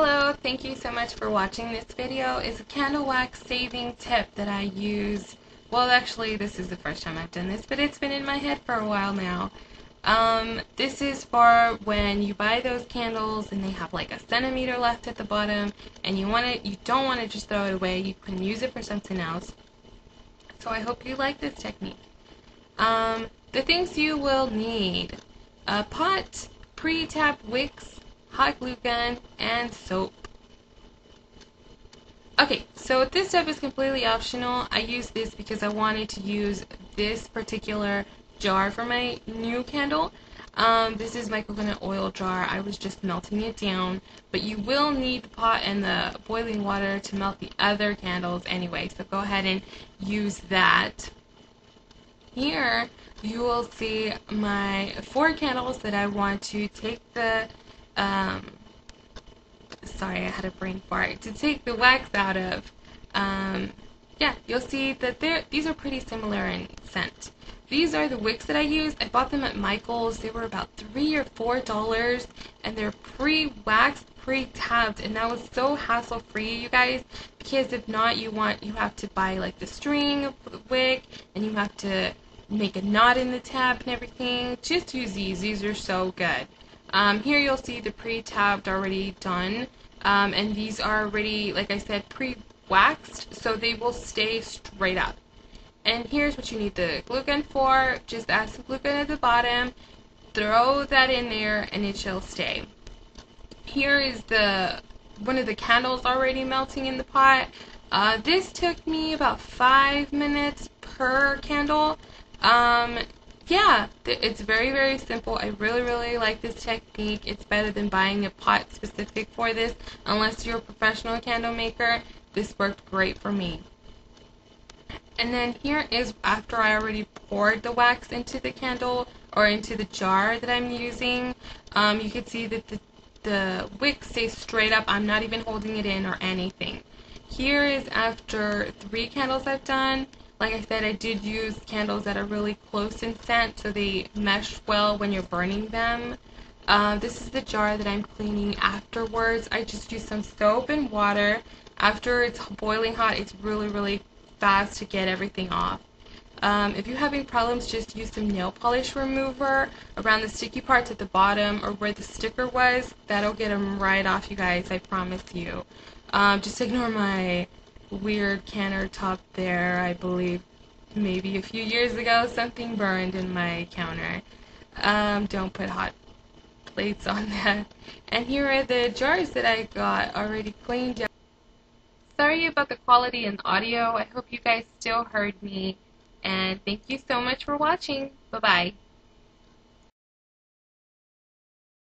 Hello, thank you so much for watching. This video It's a candle wax saving tip that I use. Well, actually, this is the first time I've done this, but it's been in my head for a while now. Um, this is for when you buy those candles and they have like a centimeter left at the bottom and you want it, you don't want to just throw it away. You can use it for something else. So I hope you like this technique. Um, the things you will need. A pot, pre-tabbed wicks, hot glue gun, and soap. Okay, so this step is completely optional. I use this because I wanted to use this particular jar for my new candle. Um, this is my coconut oil jar. I was just melting it down, but you will need the pot and the boiling water to melt the other candles anyway, so go ahead and use that. Here, you will see my four candles that I want to take the um, sorry, I had a brain fart, to take the wax out of, um, yeah, you'll see that they're, these are pretty similar in scent. These are the wicks that I used. I bought them at Michael's. They were about three or four dollars, and they're pre-waxed, pre-tabbed, and that was so hassle-free, you guys. Because if not, you want you have to buy like the string of the wick, and you have to make a knot in the tab and everything. Just use these. These are so good. Um, here you'll see the pre-tabbed already done, um, and these are already, like I said, pre-waxed, so they will stay straight up. And here's what you need the glue gun for. Just add some glue gun at the bottom, throw that in there, and it shall stay. Here is the one of the candles already melting in the pot. Uh, this took me about five minutes per candle. Um, yeah, it's very, very simple. I really, really like this technique. It's better than buying a pot specific for this. Unless you're a professional candle maker, this worked great for me. And then here is after I already poured the wax into the candle or into the jar that I'm using. Um, you can see that the, the wick stays straight up. I'm not even holding it in or anything. Here is after three candles I've done. Like I said, I did use candles that are really close in scent so they mesh well when you're burning them. Uh, this is the jar that I'm cleaning afterwards. I just use some soap and water. After it's boiling hot, it's really, really fast to get everything off. Um, if you're having problems, just use some nail polish remover around the sticky parts at the bottom or where the sticker was. That'll get them right off, you guys, I promise you. Um, just ignore my weird countertop there. I believe maybe a few years ago something burned in my counter. Um, don't put hot plates on that. And here are the jars that I got already cleaned up. Sorry about the quality in audio. I hope you guys still heard me. And thank you so much for watching. Bye-bye.